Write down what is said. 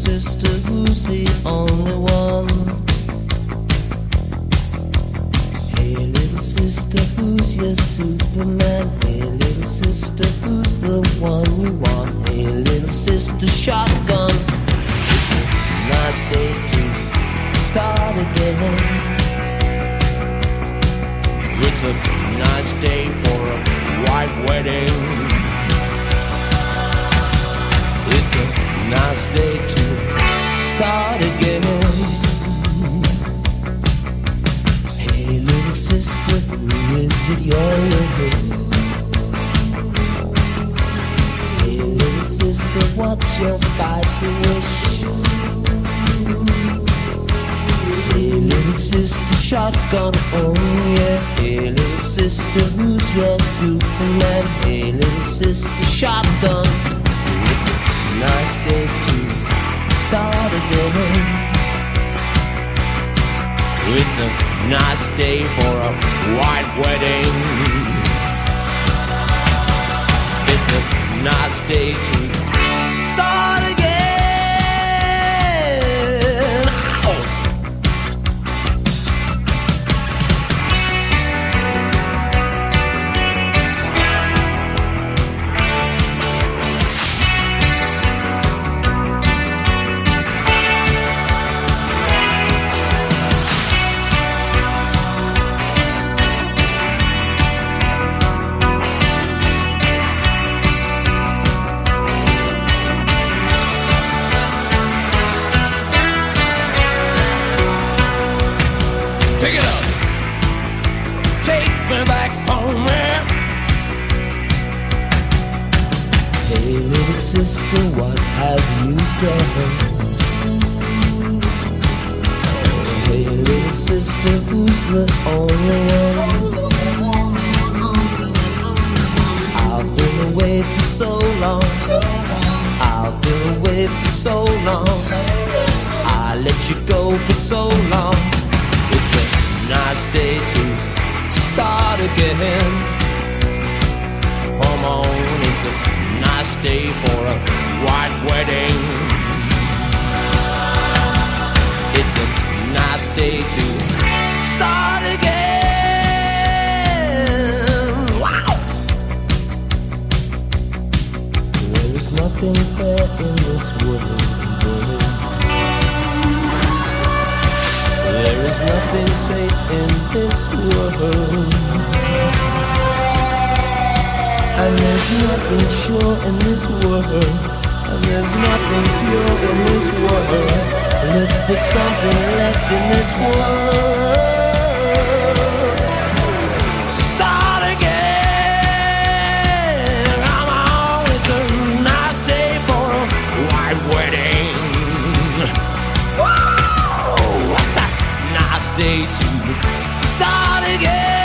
sister, who's the only one? Hey, little sister, who's your Superman? Hey, little sister, who's the one you want? Hey, little sister, shotgun. It's a nice day to start again. It's a nice day for a white wedding. It's a nice day sister, what's your vice little sister, shotgun, oh yeah. Hey, little sister, who's your Superman? Little sister, shotgun. It's a nice day to start again. It's a nice day for a white wedding. It's a nice day to Hey, little sister, what have you done? Hey, little sister, who's the only one? I've been away for so long. I've been away for so long. I let you go for so long. It's a nice day to nice day for a white wedding. It's a nice day to start again. Wow! There is nothing fair in this world. There is nothing safe in this world. And there's nothing sure in this world. And there's nothing pure in this world. Look for something left in this world. Start again. I'm always a nice day for a white wedding. Whoa, a nice day to start again.